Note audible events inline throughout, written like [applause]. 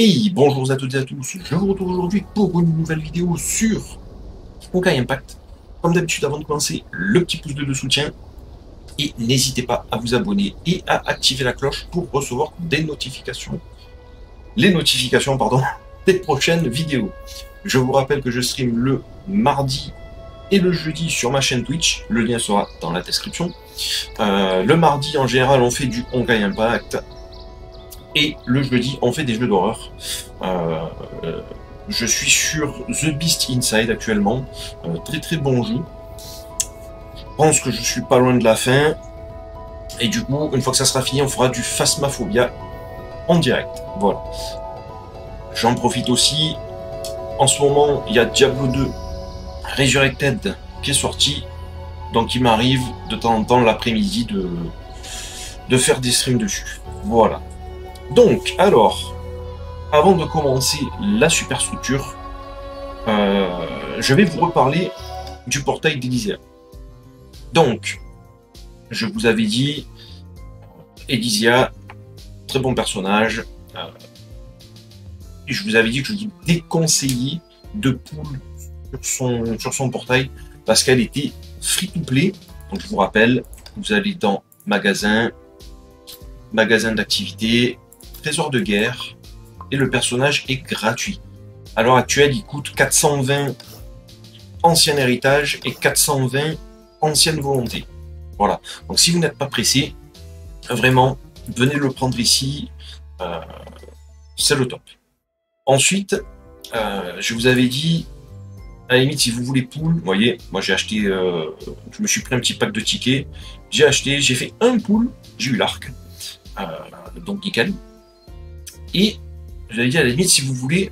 Et bonjour à toutes et à tous, je vous retrouve aujourd'hui pour une nouvelle vidéo sur Honkai Impact. Comme d'habitude, avant de commencer, le petit pouce de soutien. Et n'hésitez pas à vous abonner et à activer la cloche pour recevoir des notifications. Les notifications, pardon, [laughs] des prochaines vidéos. Je vous rappelle que je stream le mardi et le jeudi sur ma chaîne Twitch. Le lien sera dans la description. Euh, le mardi, en général, on fait du Honkai Impact et le jeudi, on fait des jeux d'horreur. Euh, euh, je suis sur The Beast Inside actuellement. Euh, très très bon jeu. Je pense que je suis pas loin de la fin. Et du coup, une fois que ça sera fini, on fera du Phasmaphobia en direct. Voilà. J'en profite aussi. En ce moment, il y a Diablo 2 Resurrected qui est sorti. Donc il m'arrive de temps en temps l'après-midi de, de faire des streams dessus. Voilà. Donc, alors, avant de commencer la superstructure, euh, je vais vous reparler du portail d'Elysia. Donc, je vous avais dit, Elysia, très bon personnage. Euh, je vous avais dit que je vous déconseillais de poule sur son, sur son portail parce qu'elle était free-to-play. Donc, je vous rappelle, vous allez dans magasin, magasin d'activité, trésor de guerre et le personnage est gratuit. À l'heure actuelle, il coûte 420 ancien héritage et 420 ancienne volonté. Voilà. Donc si vous n'êtes pas pressé, vraiment, venez le prendre ici. Euh, c'est le top. Ensuite, euh, je vous avais dit, à la limite, si vous voulez pool, vous voyez, moi j'ai acheté, euh, je me suis pris un petit pack de tickets, j'ai acheté, j'ai fait un pool, j'ai eu l'arc, donc nickel. Et j'avais dit à la limite, si vous voulez,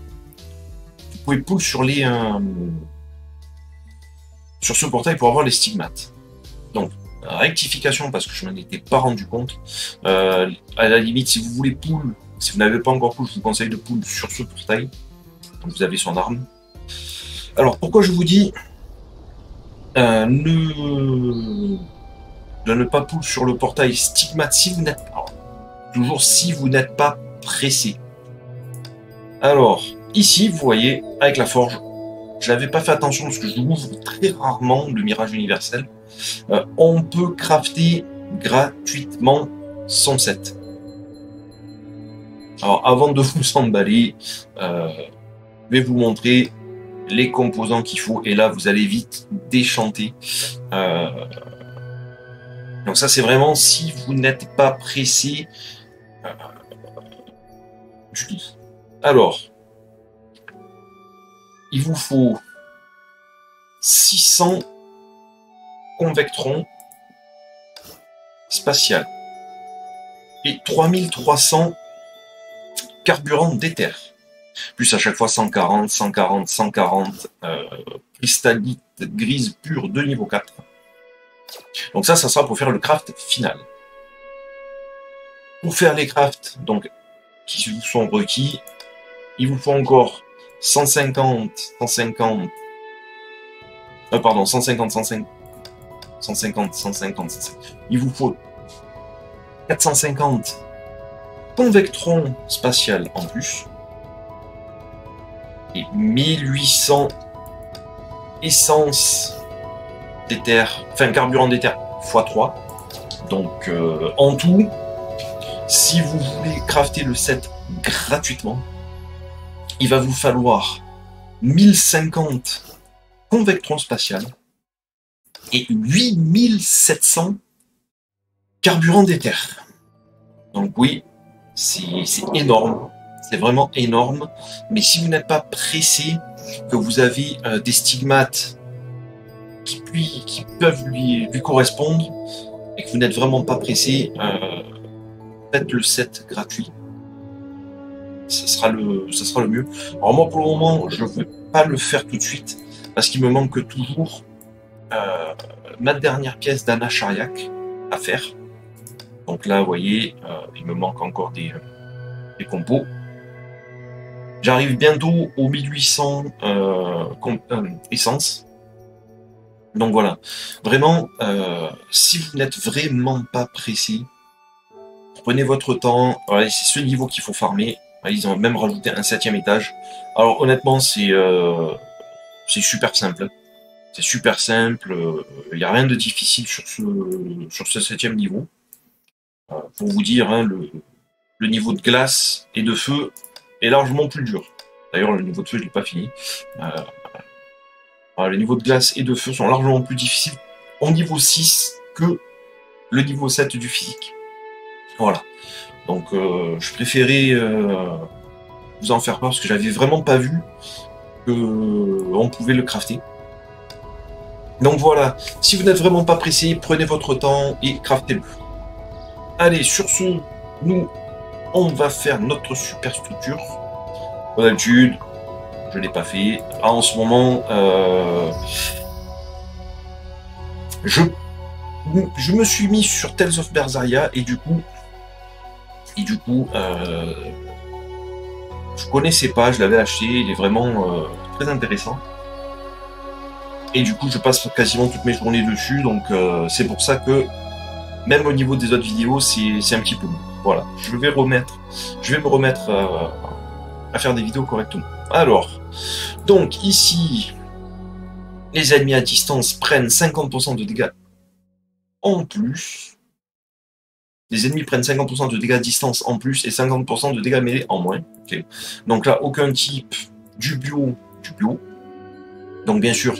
vous pouvez pull sur les euh, sur ce portail pour avoir les stigmates. Donc, rectification parce que je m'en étais pas rendu compte. Euh, à la limite, si vous voulez pull, si vous n'avez pas encore pull, je vous conseille de pull sur ce portail. Vous avez son arme. Alors pourquoi je vous dis euh, ne... de ne pas pull sur le portail stigmate si vous n'êtes toujours si vous n'êtes pas pressé. Alors, ici, vous voyez, avec la forge, je n'avais pas fait attention parce que je l'ouvre très rarement, le Mirage Universel. Euh, on peut crafter gratuitement son set. Alors, avant de vous emballer, euh, je vais vous montrer les composants qu'il faut. Et là, vous allez vite déchanter. Euh, donc ça, c'est vraiment si vous n'êtes pas pressé alors, il vous faut 600 convectrons spatial et 3300 carburants d'éther. Plus à chaque fois 140, 140, 140 euh, cristallite grise pure de niveau 4. Donc ça, ça sera pour faire le craft final. Pour faire les crafts, donc qui vous sont requis. Il vous faut encore 150, 150, euh, pardon, 150, 150, 150, 150, 150. Il vous faut 450 convectrons spatial en plus et 1800 essence d'éther, enfin carburant d'éther x3. Donc euh, en tout, si vous voulez crafter le set gratuitement, il va vous falloir 1050 convectrons spatial et 8700 carburants d'éther. Donc oui, c'est énorme, c'est vraiment énorme. Mais si vous n'êtes pas pressé, que vous avez euh, des stigmates qui, peuvent lui, lui, correspondre, et que vous n'êtes vraiment pas pressé, euh, le set gratuit. Ça sera le, ça sera le mieux. Alors moi, pour le moment, je ne veux pas le faire tout de suite parce qu'il me manque toujours euh, ma dernière pièce d'Anna Chariac à faire. Donc là, vous voyez, euh, il me manque encore des, des compos. J'arrive bientôt aux 1800 euh, essence. Donc voilà, vraiment, si vous n'êtes vraiment pas précis, Prenez votre temps. c'est ce niveau qu'il faut farmer. Ils ont même rajouté un septième étage. Alors honnêtement, c'est euh, super simple. C'est super simple. Il n'y a rien de difficile sur ce, septième niveau. Euh, pour vous dire, hein, le, niveau de glace et de feu est largement plus dur. D'ailleurs, le niveau de feu, je l'ai pas fini. Euh, les niveaux de glace et de feu sont largement plus difficiles au niveau 6 que le niveau 7 du physique. Voilà. Donc, euh, je préférais euh, vous en faire part parce que j'avais vraiment pas vu qu'on pouvait le crafter. Donc voilà, si vous n'êtes vraiment pas pressé, prenez votre temps et craftez-le. Allez, sur ce, nous, on va faire notre super structure. Comme d'habitude, je ne l'ai pas fait. Ah, en ce moment, euh, je, je me suis mis sur Tales of Berseria et du coup, et du coup, euh, je connaissais pas, je l'avais acheté, il est vraiment euh, très intéressant. Et du coup, je passe quasiment toutes mes journées dessus, donc euh, c'est pour ça que même au niveau des autres vidéos, c'est un petit peu Voilà, je vais remettre, je vais me remettre euh, à faire des vidéos correctement. Alors, donc ici, les ennemis à distance prennent 50% de dégâts en plus. Les ennemis prennent 50% de dégâts à distance en plus et 50% de dégâts mêlés en moins. Donc là, aucun type du bio, du bio. Donc bien sûr,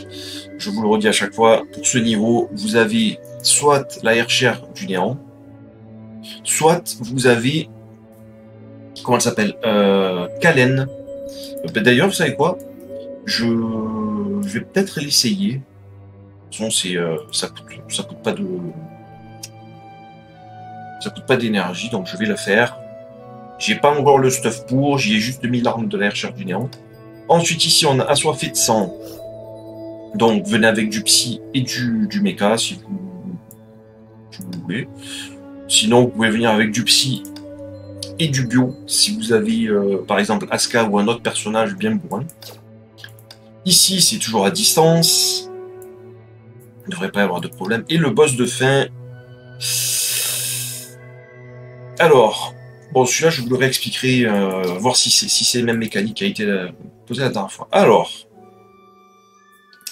je vous le redis à chaque fois, pour ce niveau, vous avez soit la chair du néant, soit vous avez, comment elle s'appelle, euh, Kalen. Euh, d'ailleurs, vous savez quoi? Je, vais peut-être l'essayer. De toute façon, euh, ça, coûte, ça coûte pas de, ça coûte pas d'énergie, donc je vais le faire. J'ai pas encore le stuff pour, j'y ai juste mis l'arme de la recherche du néant. Ensuite, ici, on a assoiffé de sang. Donc, venez avec du psy et du, du mecha si vous, voulez. Sinon, vous pouvez venir avec du psy et du bio si vous avez, euh, par exemple, Asuka ou un autre personnage bien bourrin. Ici, c'est toujours à distance. Il ne devrait pas y avoir de problème. Et le boss de fin, alors, bon, celui-là, je vous le réexpliquerai, euh, voir si c'est si les mêmes mécaniques qui a été euh, posée la dernière fois. Alors,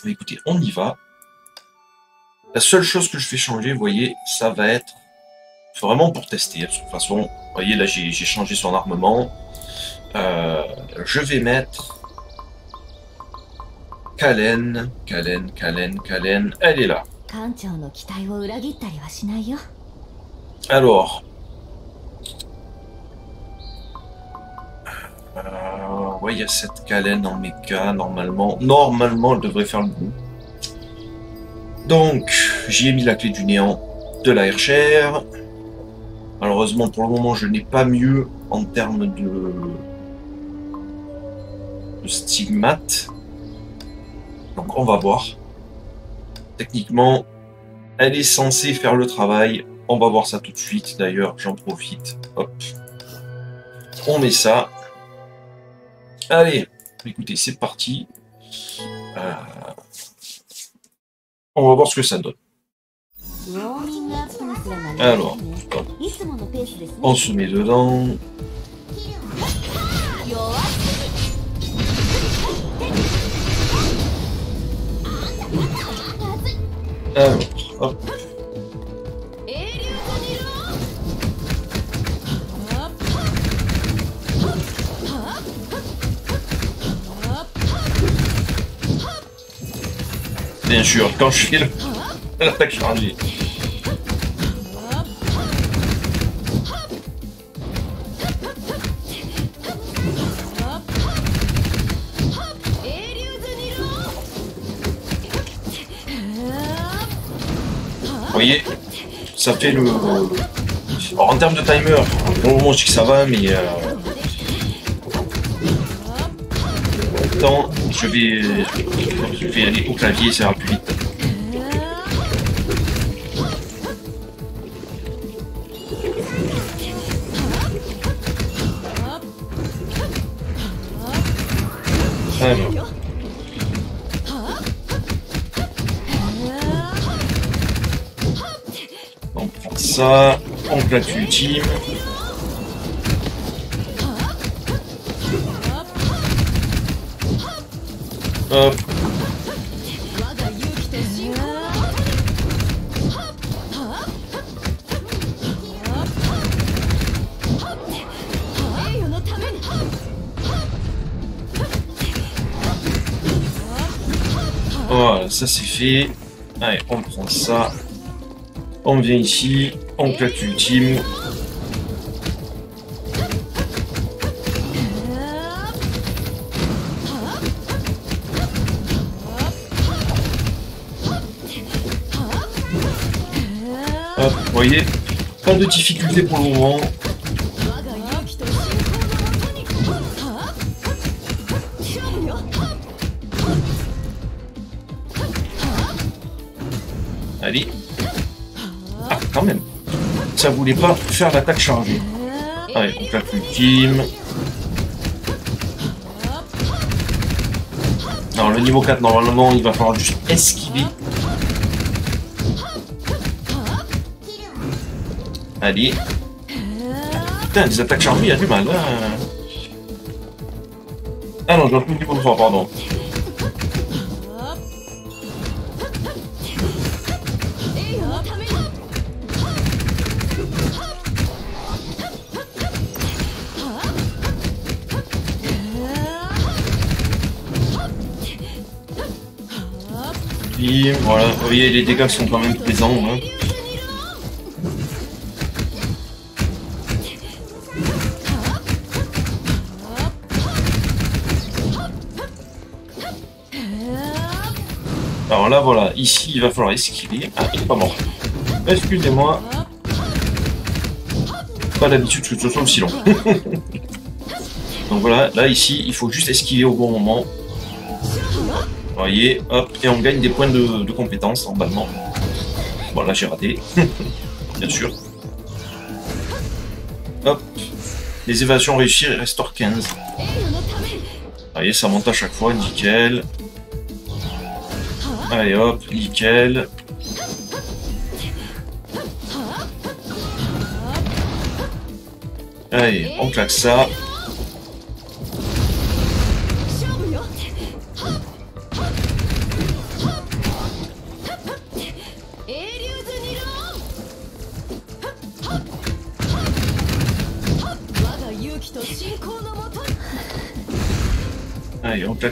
écoutez, on y va. La seule chose que je fais changer, vous voyez, ça va être vraiment pour tester. De toute façon, vous voyez, là, j'ai changé son armement. Euh, je vais mettre Kalen, Kalen, Kalen, Kalen, elle est là. Alors, Euh, ouais, il y a cette calène en méca, normalement. Normalement, elle devrait faire le bout. Donc, j'y ai mis la clé du néant de la Hercher. Malheureusement, pour le moment, je n'ai pas mieux en termes de, de stigmate. Donc, on va voir. Techniquement, elle est censée faire le travail. On va voir ça tout de suite. D'ailleurs, j'en profite. Hop. On met ça. Allez, écoutez, c'est parti. Euh, on va voir ce que ça donne. Alors, on se met dedans. Alors, hop. Quand je file l'attaque chargée. Vous voyez, ça fait le... Alors en termes de timer, pour le moment je dis que ça va, mais... Euh... Je vais, je vais aller au clavier, ça ira ça en plate ultime. Hop. Voilà, ça c'est fait. Allez, on prend ça. On vient ici on claque l'ultime. Hop, vous voyez Pas de difficulté pour le moment. Ça voulait pas faire l'attaque chargée. Allez, on claque l'ultime. Alors, le niveau 4, normalement, il va falloir juste esquiver. Allez. Putain, des attaques chargées, il y a du mal. Hein. Ah non, je dois plus niveau 3, pardon. Voilà, vous voyez, les dégâts sont quand même présents. Hein. Alors là, voilà, ici, il va falloir esquiver. Ah, il est pas mort. Excusez-moi. Pas d'habitude que ce soit aussi long. Donc voilà, là, ici, il faut juste esquiver au bon moment. Voyez, hop, et on gagne des points de, de compétence, normalement. Bon, là, j'ai raté. [laughs] Bien sûr. Hop. Les évasions réussies restaurent 15. Vous voyez, ça monte à chaque fois, nickel. Allez hop, nickel. Allez, on claque ça.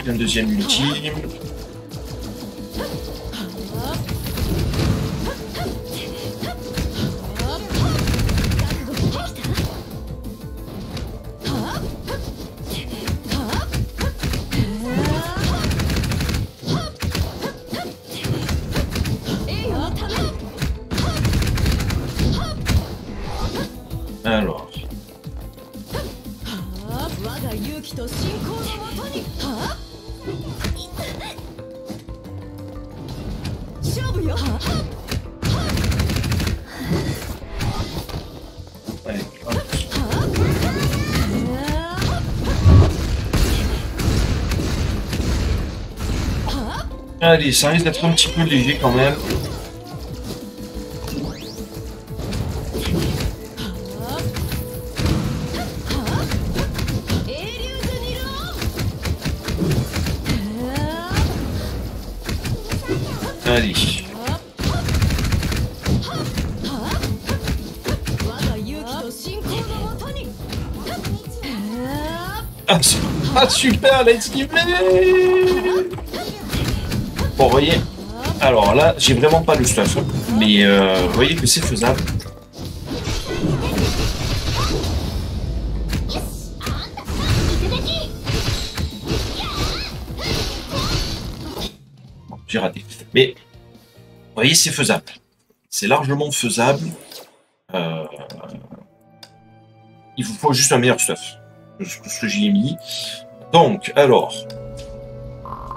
Deuxième ultime. Alors. Allez, ça risque d'être un petit peu léger quand même. Allez. Ah, ah, super, let's give Bon, vous voyez, alors là, j'ai vraiment pas le stuff, hein. mais euh, vous voyez que c'est faisable. J'ai raté. Mais, vous voyez, c'est faisable. C'est largement faisable. Euh, Il vous faut juste un meilleur stuff ce que ce que j'y ai mis. Donc, alors,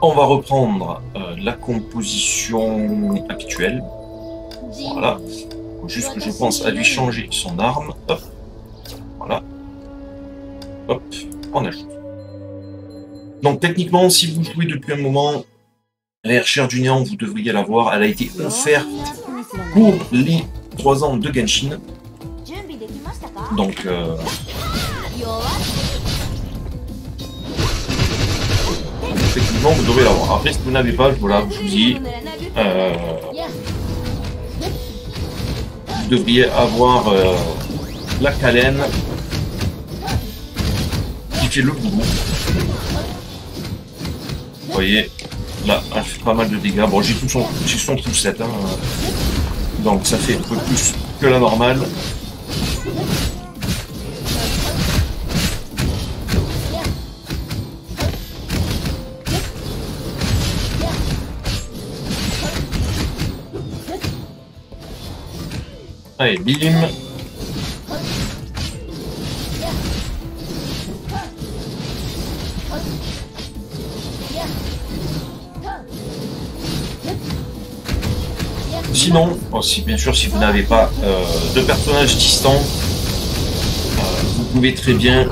on va reprendre euh, la composition habituelle. Voilà. Juste que je pense à lui changer son arme. Hop. Voilà. Hop. On ajoute. Donc techniquement, si vous jouez depuis un moment, la Herchère du Néant, vous devriez l'avoir. Elle a été offerte pour les 3 ans de Genshin. Donc, euh, effectivement, vous devrez l'avoir. Après, si vous n'avez pas, voilà, je vous dis, euh, vous devriez avoir euh, la calène qui fait le boulot. Vous voyez, là, elle fait pas mal de dégâts. Bon, j'ai tout son, son tout set, hein, donc ça fait un peu plus que la normale. Allez, bim Sinon, aussi bien sûr, si vous n'avez pas euh, de personnages distants, euh, vous pouvez très bien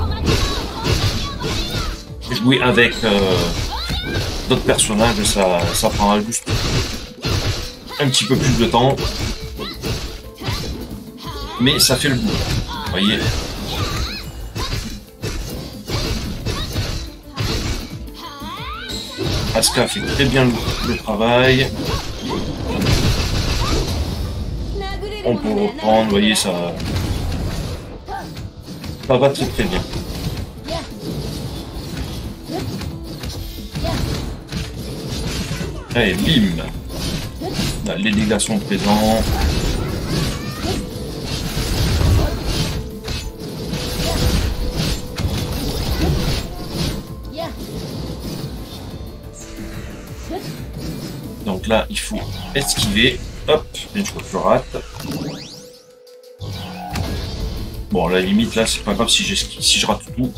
jouer avec euh, d'autres personnages, ça, ça prendra juste un petit peu plus de temps. Mais ça fait le boulot. Vous voyez Aska fait très bien le travail. On peut reprendre, vous voyez, ça... Ça va très très bien. Allez, bim Les dégâts sont présents. Là, il faut esquiver. Hop, une fois je rate. Bon, la limite, là, c'est pas grave si, si je rate tout.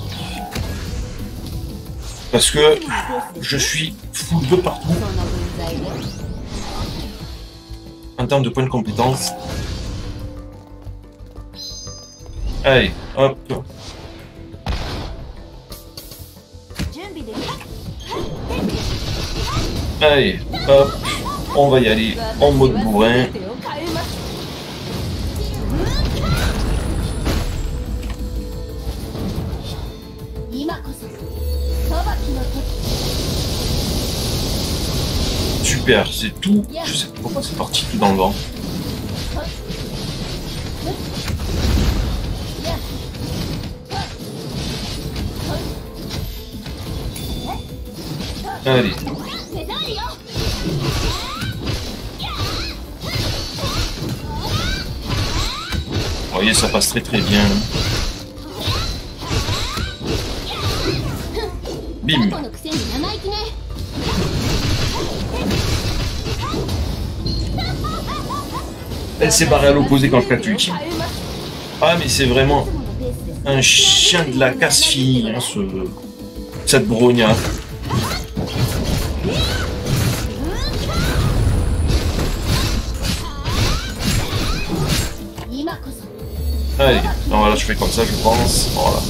Parce que je suis full de partout. En termes de points de compétence. Allez, hop. Allez, hop. On va y aller en mode bourrin. Super, c'est tout. Je sais pas pourquoi c'est parti tout dans le vent. Allez. Ça passe très très bien. Bim Elle s'est barrée à l'opposé quand je ultime. Ah mais c'est vraiment un chien de la casse-fille, hein, ce... cette brogna. Comme ça, je pense. Voilà.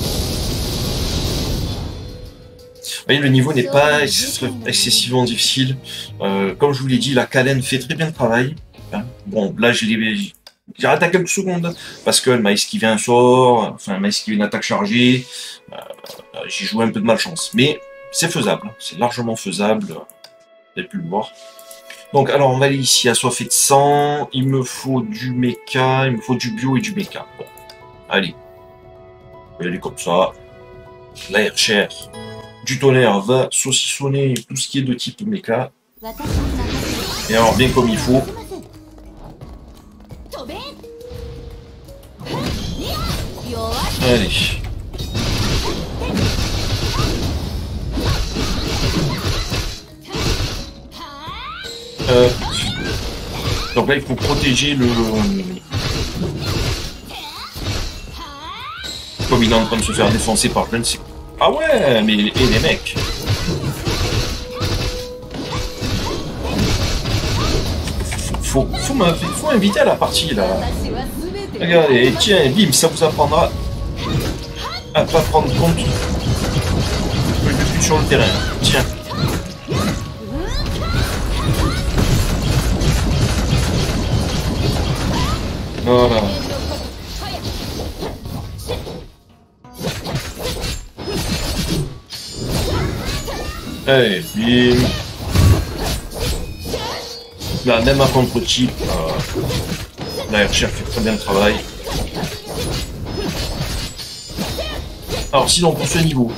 Voyez, le niveau n'est pas excessivement difficile. Euh, comme je vous l'ai dit, la Kalen fait très bien le travail. Hein. Bon, là, j'ai arrêté à quelques secondes parce qu'elle m'a esquivé un sort, enfin, elle m'a esquivé une attaque chargée. Euh, j'ai joué un peu de malchance. Mais c'est faisable, hein. c'est largement faisable. Vous avez pu le voir. Donc, alors, on va aller ici, assoiffé de sang. Il me faut du mecha, il me faut du bio et du mecha. Bon, allez. Aller comme ça. L'air cher du tonnerre va saucissonner tout ce qui est de type mecha. Et alors, bien comme il faut. Allez. Euh, donc là, il faut protéger le... Comme il est en train de se faire défoncer par je ne sais... Ah ouais, mais et les mecs Faut, faut, inviter à la partie là. Regardez, tiens, bim, ça vous apprendra à pas prendre compte que je sur le terrain. Tiens. Voilà. Allez, bim. Là, même à contre-type, euh, la recherche fait très bien le travail. Alors sinon, pour ce niveau,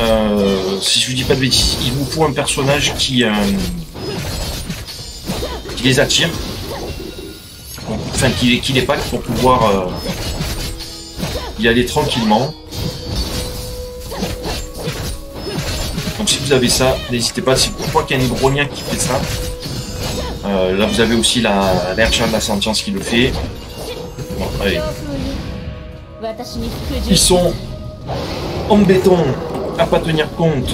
euh, si je vous dis pas de bêtises, il vous faut un personnage qui, euh, les attire. Enfin, qui, qui les pack pour pouvoir y aller tranquillement. Si vous avez ça, n'hésitez pas. Si vous croyez qu'il y a une grognac qui fait ça, euh, là vous avez aussi la de la sentience qui le fait. Ils sont en béton à pas tenir compte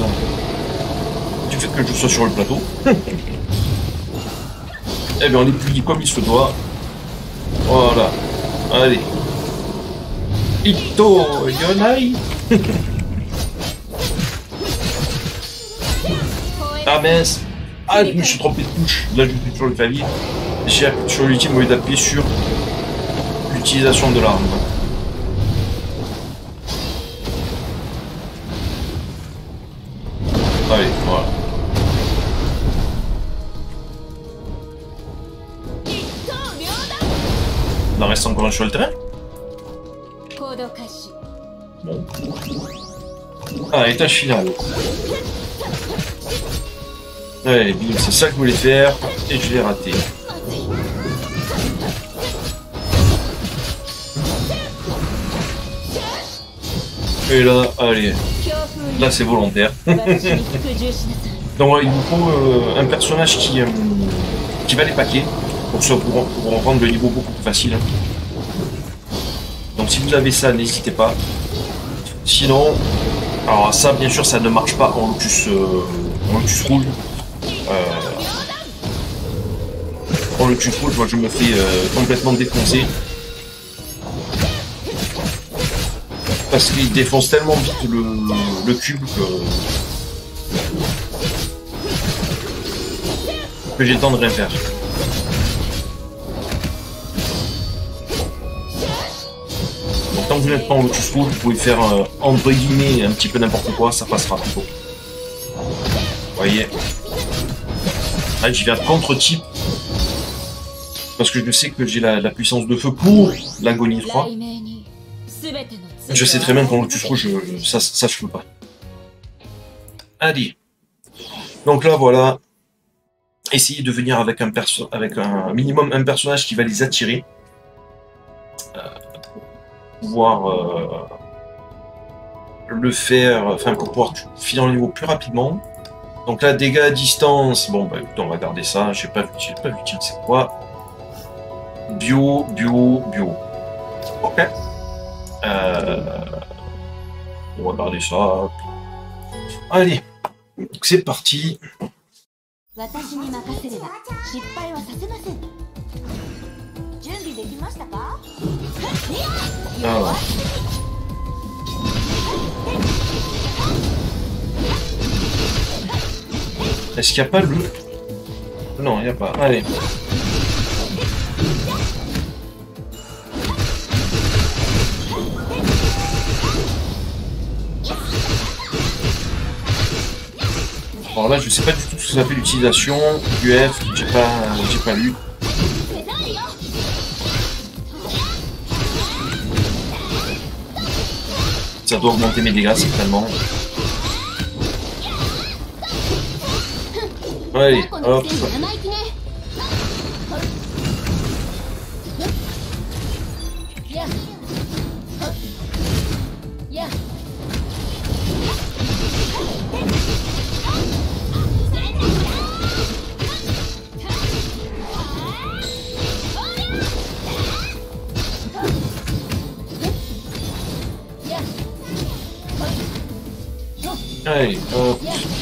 du fait que je sois sur le plateau. [laughs] Eh bien on les punit comme il se doit. Voilà. Allez. Ito Yonai [laughs] Ah mince Ah je me suis trompé de touche. Là je suis sur le clavier. J'ai appuyé sur l'ultime au lieu d'appuyer sur l'utilisation de l'arme. Allez, voilà. Il en reste encore un sur le terrain Bon. Ah, étage final. Allez, bim, c'est ça que je voulais faire, et je l'ai raté. Et là, allez, là c'est volontaire. [laughs] Donc il vous faut euh, un personnage qui, euh, qui va les paquer pour, ça, pour, pour rendre le niveau beaucoup plus facile. Donc si vous avez ça, n'hésitez pas. Sinon, alors ça bien sûr ça ne marche pas en lotus, euh, en rouge. Euh, en lotus rouge, moi je me fais euh, complètement défoncer. Parce qu'il défonce tellement vite le, le cube que, que j'ai le temps de rien faire. Tant que vous n'êtes pas en lotus rouge, vous pouvez faire euh, entre guillemets un petit peu n'importe quoi, ça passera plutôt. Vous voyez Là j'y vais à contre-type. Parce que je sais que j'ai la, puissance de feu pour l'agonie 3. Je sais très bien qu'en Lotus Rouge, je- ça, ça je peux pas. Allez. Donc là, voilà. Essayez de venir avec un, perso avec un minimum un personnage qui va les attirer. Euh, pour pouvoir euh, le faire, enfin pour pouvoir finir le niveau plus rapidement. Donc là, dégâts à distance, bon bah écoute, on va garder ça, Je sais pas vu, pas vu, tiens, c'est quoi? Bio, bio, bio. Ok. Euh, on va garder ça. Allez, c'est parti. Ah. Est-ce qu'il n'y a pas le... Non, il n'y a pas. Allez. Alors là, je sais pas du tout ce que ça fait l'utilisation du F, j'ai pas, j'ai pas lu. Ça doit augmenter mes dégâts certainement. Allez, この hop. くせ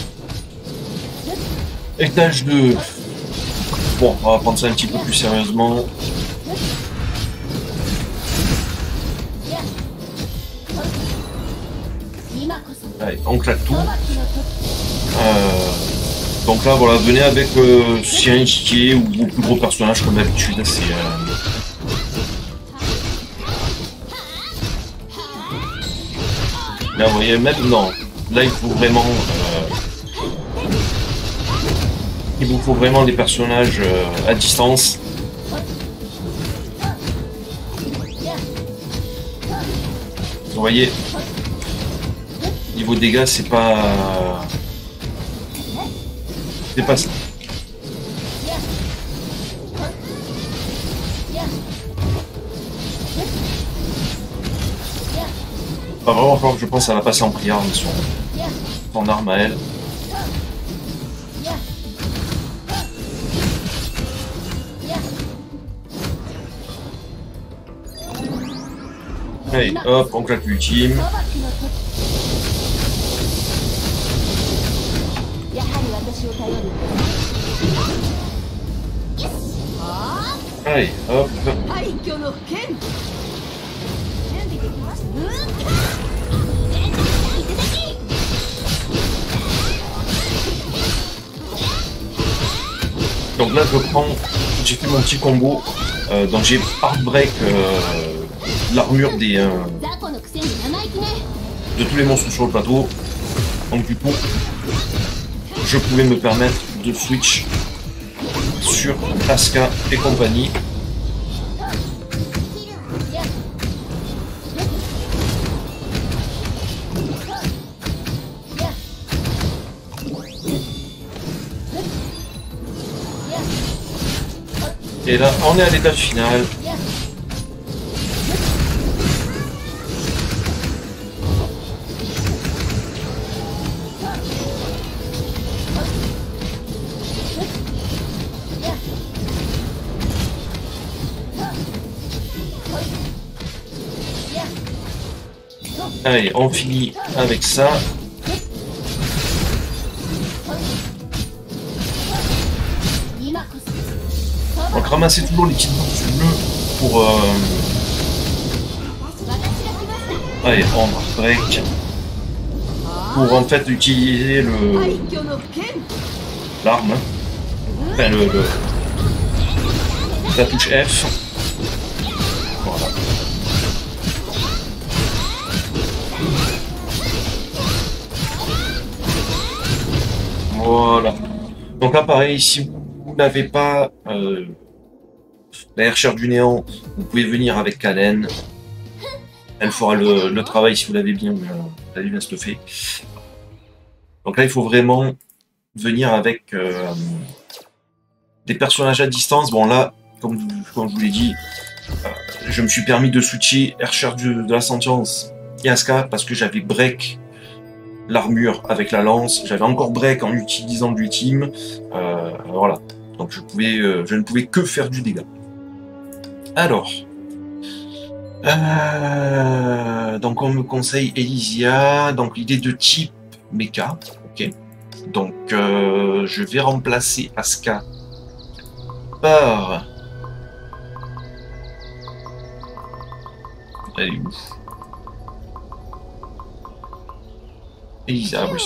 Héritage 2. Bon, on va prendre ça un petit peu plus sérieusement. Allez, on claque tout. Euh, donc là, voilà, venez avec euh, Sien ou vos plus gros personnages comme d'habitude. C'est. Euh, là, vous voyez, même non. Là, il faut vraiment. Euh, il vous faut vraiment des personnages euh, à distance. Vous voyez, niveau dégâts, c'est pas... C'est pas ça. Pas vraiment je pense à la passer en prière, son, son arme à elle. hop, on claque l'ultime. Hop. Donc là je prends, j'ai fait mon petit combo, euh, j'ai part break euh, l'armure des... Euh, de tous les monstres sur le plateau. Donc du coup, je pouvais me permettre de switch sur Tasca et compagnie. Et là, on est à l'étape finale. Allez, on finit avec ça. Donc ramassez toujours les petites boules bleues pour... Euh... Allez, on break. Pour en fait utiliser le... L'arme. Enfin le... le... La touche F. Voilà. Donc là pareil, si vous n'avez pas euh, la recherche du néant, vous pouvez venir avec Kalen. Elle fera le, travail si vous l'avez bien, euh, bien stuffé. Donc là, il faut vraiment venir avec euh, des personnages à distance. Bon là, comme, je vous l'ai dit, euh, je me suis permis de switcher Airshare de, de la Sentience et Asuka parce que j'avais break l'armure avec la lance, j'avais encore break en utilisant l'ultime. Euh, voilà, donc je, pouvais, euh, je ne pouvais que faire du dégât. Alors, euh, donc on me conseille Elysia, donc l'idée de type mecha, ok. Donc je vais remplacer Asuka par... Ah mmh.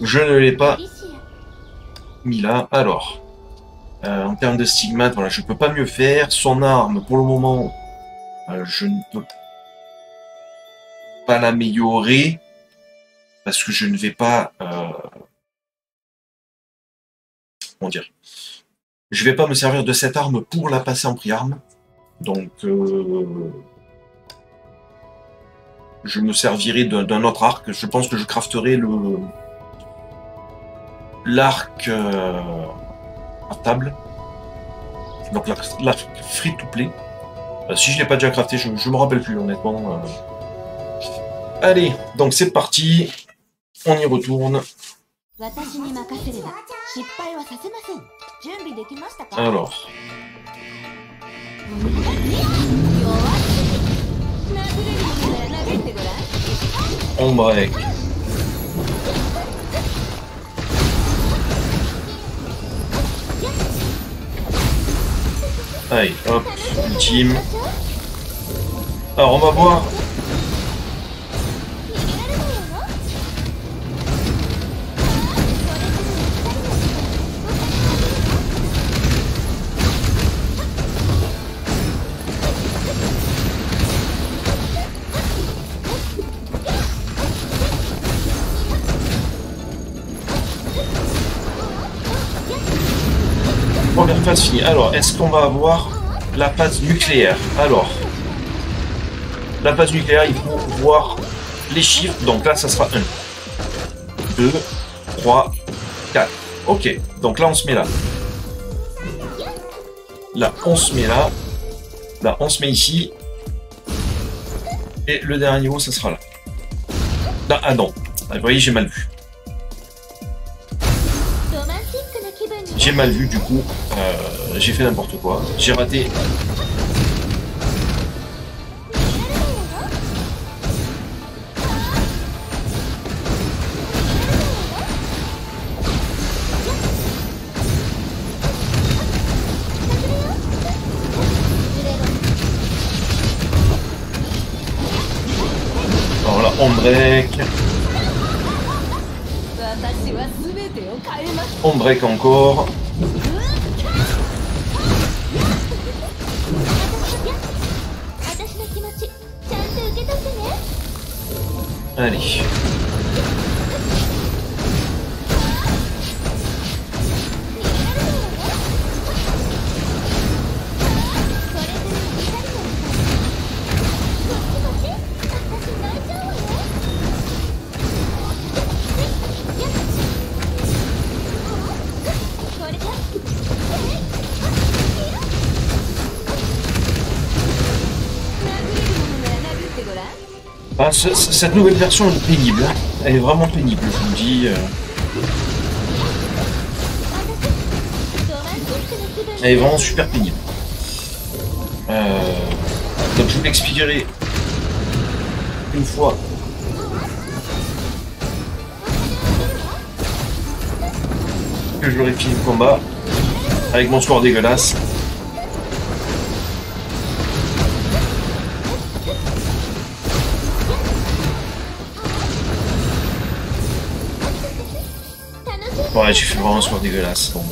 Je ne l'ai pas hein. mis là. Alors, euh, en termes de stigmate, voilà, je peux pas mieux faire. Son arme, pour le moment, euh, je ne peux pas l'améliorer parce que je ne vais pas. Euh, comment dire Je ne vais pas me servir de cette arme pour la passer en priarme. Donc, euh, je me servirai d'un autre arc. Je pense que je crafterai le l'arc euh, à table. Donc l'arc free to play. Euh, si je ne l'ai pas déjà crafté, je, je me rappelle plus honnêtement. Euh. Allez, donc c'est parti. On y retourne. Alors. On break. Allez, hop, ultime. Alors on va voir. Alors, est-ce qu'on va avoir la phase nucléaire? Alors, la phase nucléaire, il faut voir les chiffres. Donc là, ça sera 1, 2, 3, 4. Ok, donc là, on se met là. Là, on se met là. Là, on se met ici. Et le dernier niveau, ça sera là. Là, ah non. Ah, vous voyez, j'ai mal vu. J'ai mal vu, du coup. euh, j'ai fait n'importe quoi. J'ai raté. break encore. cette nouvelle version est pénible. Hein. Elle est vraiment pénible, je vous dis. Euh. Elle est vraiment super pénible. Euh, donc je vous l'expliquerai une fois. Que j'aurai fini le combat avec mon score dégueulasse. Ouais, euh, j'ai fait vraiment un score dégueulasse, donc...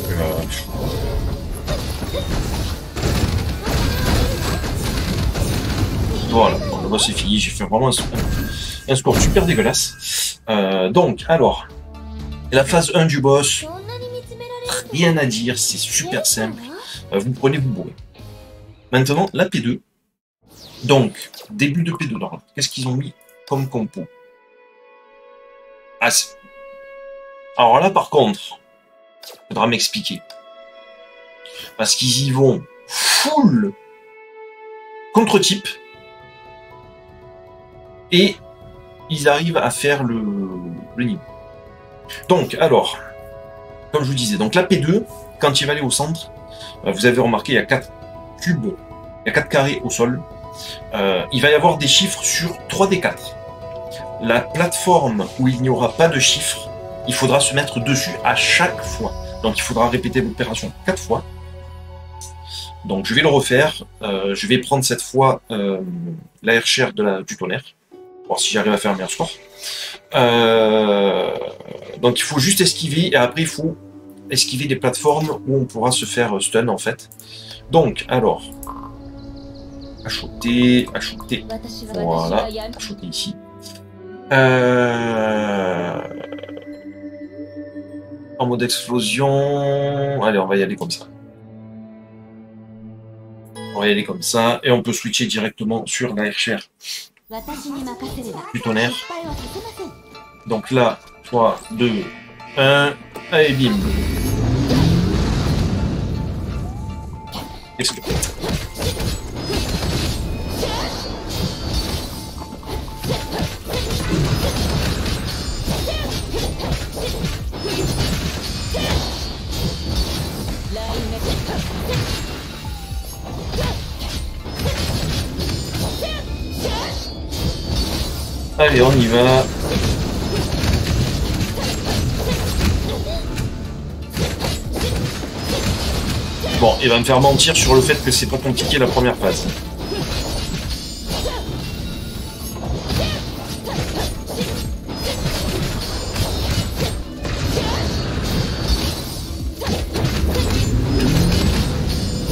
Voilà, le boss est fini, j'ai fait vraiment un, un, un score super dégueulasse. Euh, donc, alors, la phase 1 du boss, rien à dire, c'est super simple. Euh, vous prenez, vous bourrez. Maintenant, la P2. Donc, début de P2, qu'est-ce qu'ils ont mis comme compo? As alors là, par contre, faudra m'expliquer. Parce qu'ils y vont full contre-type. Et ils arrivent à faire le, niveau. Donc, alors, comme je vous disais, donc la P2, quand il va aller au centre, euh, vous avez remarqué, il y a quatre cubes, il y a quatre carrés au sol. Euh, il va y avoir des chiffres sur 3 des 4. La plateforme où il n'y aura pas de chiffres, il faudra se mettre dessus à chaque fois. Donc il faudra répéter l'opération quatre fois. Donc je vais le refaire. Euh, je vais prendre cette fois euh, la RCR de du tonnerre. Voir si j'arrive à faire un meilleur score. Euh, donc il faut juste esquiver et après il faut esquiver des plateformes où on pourra se faire stun en fait. Donc alors. Achoter, achoter. Voilà. Achoter ici en mode explosion. Allez, on va y aller comme ça. On va y aller comme ça et on peut switcher directement sur la chair du tonnerre. Donc là, 3, 2, 1, et bim. Explosion. Allez, on y va. Bon, il va me faire mentir sur le fait que c'est pas compliqué la première phase.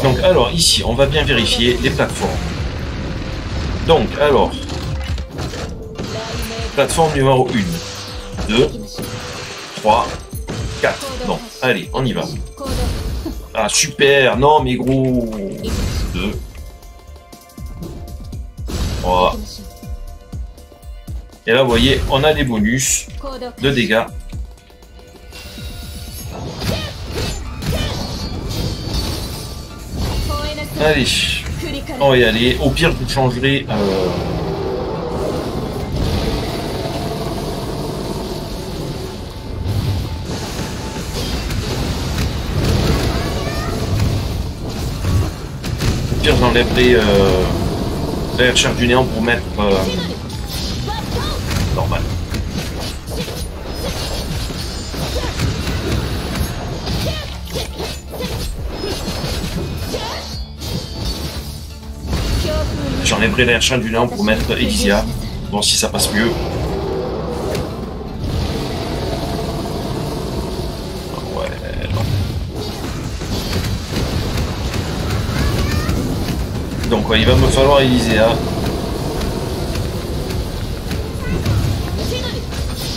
Donc alors ici, on va bien vérifier les plateformes. Donc alors, Plateforme numéro 1. 2, 3, 4. Non, allez, on y va. Ah, super Non, mais gros 2, 3. Et là, vous voyez, on a des bonus de dégâts. Allez, on va y aller. Au pire, vous changerez... Euh, J'enlèverai euh, la recherche du néant pour mettre euh, normal. J'enlèverai la recherche du néant pour mettre Elysia. Bon, si ça passe mieux. Donc il va me falloir Elysia.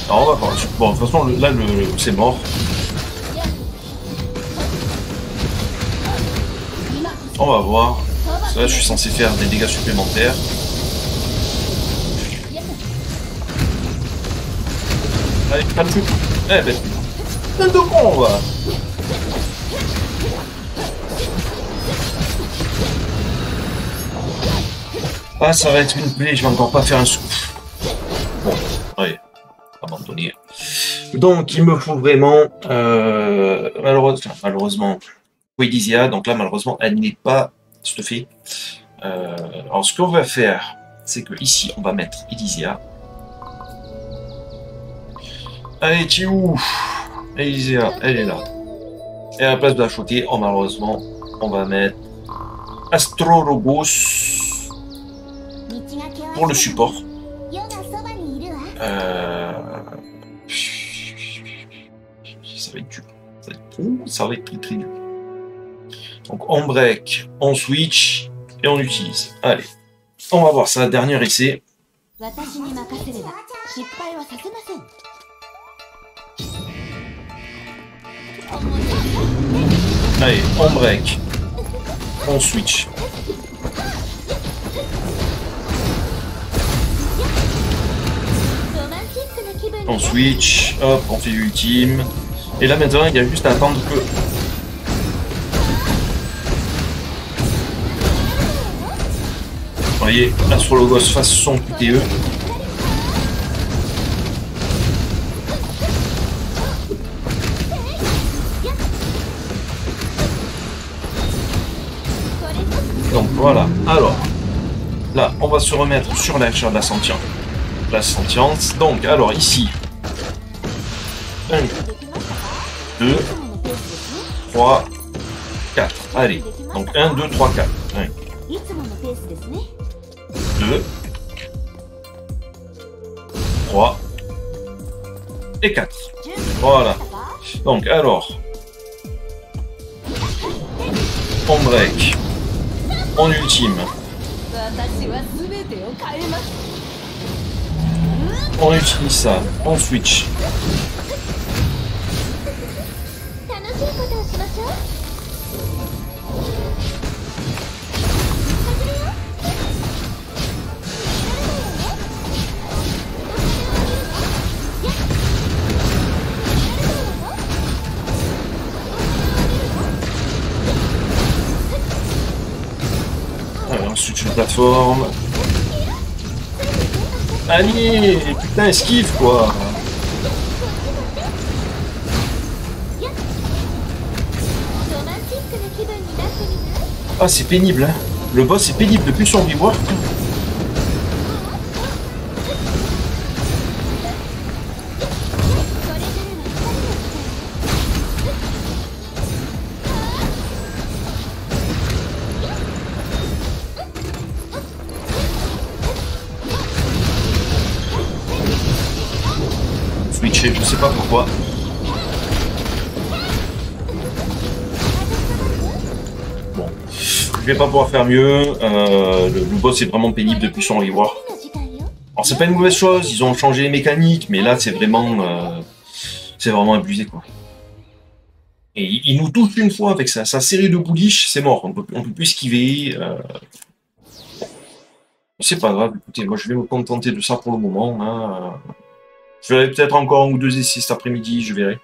Alors, on va voir. Bon, de toute façon, là, le, c'est mort. On va voir. Là, je suis censé faire des dégâts supplémentaires. Allez, pas de truc. Eh ben, de con, va. Ah, ça va être une plaie, je vais encore pas faire un souffle. Bon, ouais, abandonné. Donc, il me faut vraiment, euh, malheureusement, malheureusement, Quidizia, donc là, malheureusement, elle n'est pas stuffée. Euh, alors, ce qu'on va faire, c'est que ici, on va mettre Elysia. Allez, tu où? Elysia, elle est là. Et à la place de la choquer, oh, malheureusement, on va mettre Astrorobos pour le support. Euh, ça va être dur. Ça va être, ça va être très très dur. Donc on break, on switch et on utilise. Allez, on va voir ça, dernier essai. Allez, on break, on switch. On switch, hop, on fait l'ultime. Et là maintenant, il y a juste à attendre que... Vous voyez, Astrologos fasse son QTE. Donc voilà, alors, là, on va se remettre sur la chaire de la place sentience. Donc, alors ici, 1, 2, 3, 4. Allez, donc 1, 2, 3, 4. 1, 2, 3 et 4. Voilà. Donc, alors, on break, on ultime on réutilise ça, on switch. Alors, ensuite une plateforme Allez Putain, esquive, quoi Ah, c'est pénible, hein Le boss est pénible depuis son bivouac. je vais pas pouvoir faire mieux. Euh, le, boss est vraiment pénible depuis son rework. Alors c'est pas une mauvaise chose, ils ont changé les mécaniques, mais là c'est vraiment, euh, c'est vraiment abusé quoi. Et il, nous touche une fois avec sa, série de bullish, c'est mort, on peut, peut plus esquiver. Euh. C'est pas grave, écoutez, moi je vais me contenter de ça pour le moment. Hein. Je verrai peut-être encore un ou deux essais cet après-midi, je verrai.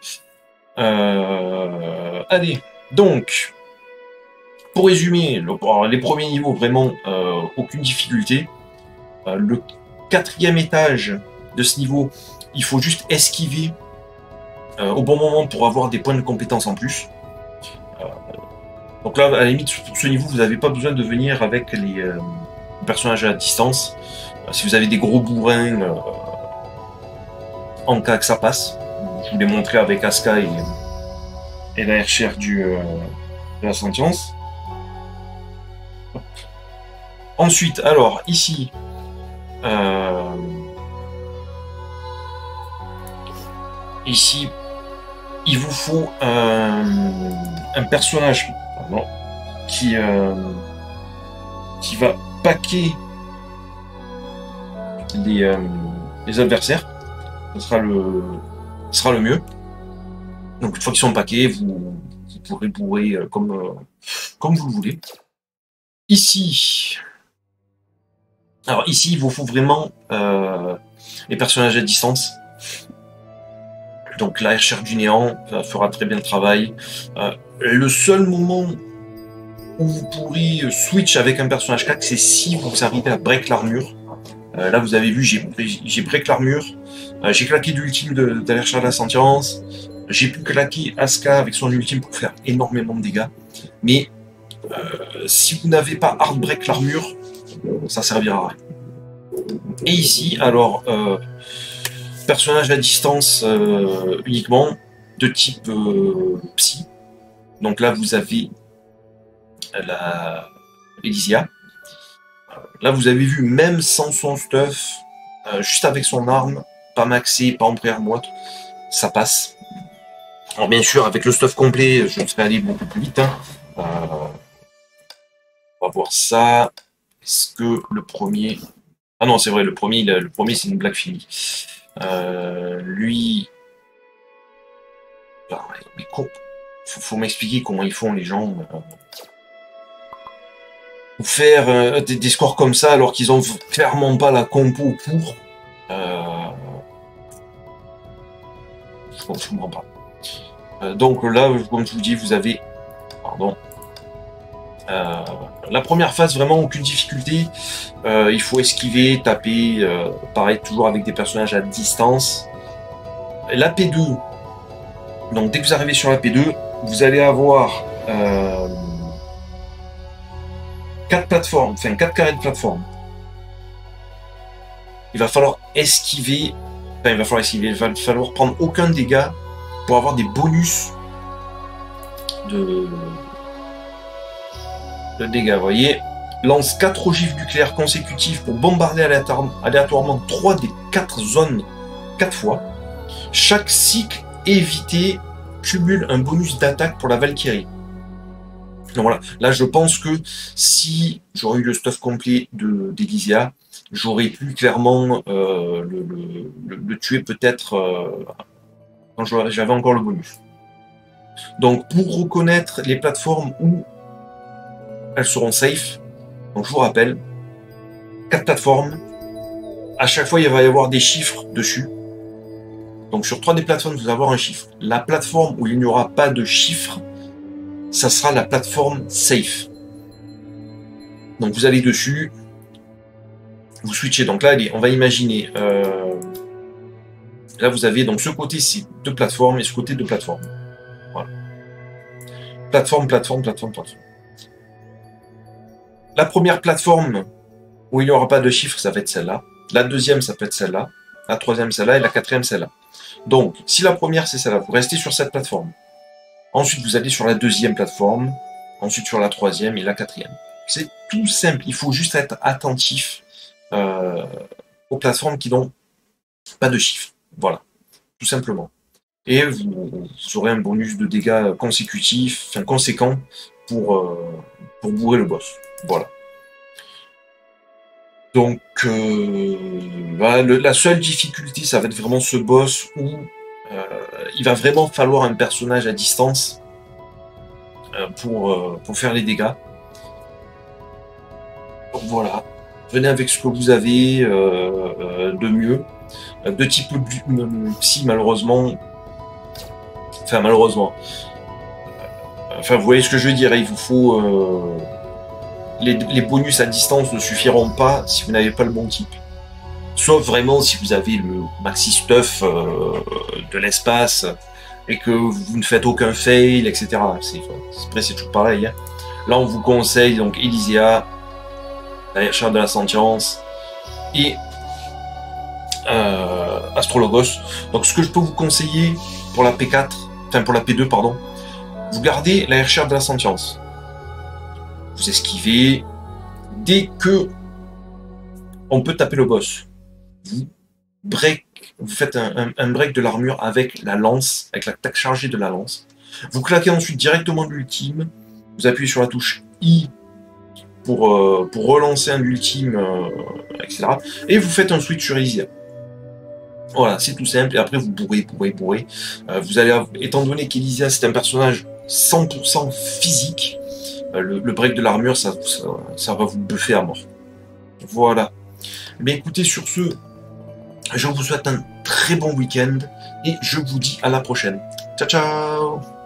allez, donc, pour résumer, les premiers niveaux, vraiment euh, aucune difficulté. Euh, le quatrième étage de ce niveau, il faut juste esquiver euh, au bon moment pour avoir des points de compétence en plus. donc là, à la limite, pour ce niveau, vous n'avez pas besoin de venir avec les personnages à distance. si vous avez des gros bourrins, en cas que ça passe, je vous l'ai montré avec Aska et, la recherche du, de la sentience. Ensuite, alors, ici, euh, ici, il vous faut un, personnage qui, euh, qui va paquer les, euh, les adversaires. Ce sera le, sera le mieux. Donc, une fois qu'ils sont paqués, vous, vous pourrez bourrer comme, comme vous le voulez. Ici, alors ici, il vous faut vraiment euh, les personnages à distance. Donc la recherche du néant fera très bien le travail. Euh, le seul moment où vous pourrez switch avec un personnage 4, c'est si vous arrivez à break l'armure. Euh, là, vous avez vu, j'ai break l'armure. j'ai claqué l'ultime de, de la recherche de la sentience. J'ai pu claquer Aska avec son ultime pour faire énormément de dégâts. Mais si vous n'avez pas hard break l'armure, ça servira à rien. Et ici, alors, euh, personnage à distance euh, uniquement, de type euh, psy. Donc là, vous avez la Elysia. Là, vous avez vu, même sans son stuff, juste avec son arme, pas maxé, pas en prière moite, ça passe. Alors bien sûr, avec le stuff complet, je serais aller beaucoup plus vite. Hein. on va voir ça. Est-ce que le premier... Ah non, c'est vrai, le premier, le premier c'est une Black Philly. Euh, lui... Ah, mais faut, m'expliquer comment ils font les gens. Euh, faire euh, des, scores comme ça alors qu'ils ont clairement pas la compo pour. Je comprends pas. donc là, comme je vous dis, vous avez pardon, la première phase, vraiment aucune difficulté. Euh, il faut esquiver, taper, euh, pareil, toujours avec des personnages à distance. La P2, donc dès que vous arrivez sur la P2, vous allez avoir quatre plateformes, enfin quatre carrés de plateforme. Il va falloir esquiver, il va falloir esquiver, il va falloir prendre aucun dégât pour avoir des bonus de, le dégât, vous voyez. Lance 4 ogives nucléaires consécutives pour bombarder aléatoirement 3 des 4 zones 4 fois. Chaque cycle évité cumule un bonus d'attaque pour la Valkyrie. Donc voilà, là je pense que si j'aurais eu le stuff complet de d'Elysia, j'aurais pu clairement euh, le, tuer peut-être euh, quand j'avais encore le bonus. Donc pour reconnaître les plateformes où elles seront safe. Donc je vous rappelle, quatre plateformes. À chaque fois, il va y avoir des chiffres dessus. Donc sur trois des plateformes, vous allez avoir un chiffre. La plateforme où il n'y aura pas de chiffre, ça sera la plateforme safe. Donc vous allez dessus, vous switchez. Donc là, on va imaginer. Euh, là, vous avez donc ce côté, c'est deux plateformes et ce côté deux plateformes. Voilà. Plateforme, plateforme, plateforme, plateforme. La première plateforme où il n'y aura pas de chiffres, ça va être celle-là. La deuxième, ça peut être celle-là. La troisième, celle-là. Et la quatrième, celle-là. Donc, si la première, c'est celle-là, vous restez sur cette plateforme. Ensuite, vous allez sur la deuxième plateforme. Ensuite, sur la troisième et la quatrième. C'est tout simple. Il faut juste être attentif euh, aux plateformes qui n'ont pas de chiffres. Voilà. Tout simplement. Et vous, aurez un bonus de dégâts consécutifs, enfin conséquent, pour, euh, pour bourrer le boss. Voilà. Donc, euh, bah, la seule difficulté, ça va être vraiment ce boss où euh, il va vraiment falloir un personnage à distance euh, pour, faire les dégâts. Donc voilà, venez avec ce que vous avez de mieux. De type psy, malheureusement. Enfin, malheureusement. Enfin, vous voyez ce que je veux dire, il vous faut. Les, bonus à distance ne suffiront pas si vous n'avez pas le bon type. Sauf vraiment si vous avez le maxi stuff de l'espace et que vous ne faites aucun fail, etc. C'est, après, c'est toujours pareil. Hein. Là, on vous conseille donc Elysia, la charte de la sentience et euh, Astrologos. Donc, ce que je peux vous conseiller pour la P4, enfin pour la P2, pardon, vous gardez la recherche de la sentience. Vous esquivez. Dès que on peut taper le boss, vous break vous faites un, break de l'armure avec la lance, avec l'attaque chargée de la lance. Vous claquez ensuite directement l'ultime. Vous appuyez sur la touche I pour, euh, relancer un ultime, euh, etc. Et vous faites un switch sur Elysia. Voilà, c'est tout simple. Et après, vous bourrez, bourrez, bourrez. Euh, vous allez, étant donné qu'Elysia, c'est un personnage 100% physique, le, break de l'armure, ça, ça, va vous buffer à mort. Voilà. Mais écoutez, sur ce, je vous souhaite un très bon week-end et je vous dis à la prochaine. Ciao ciao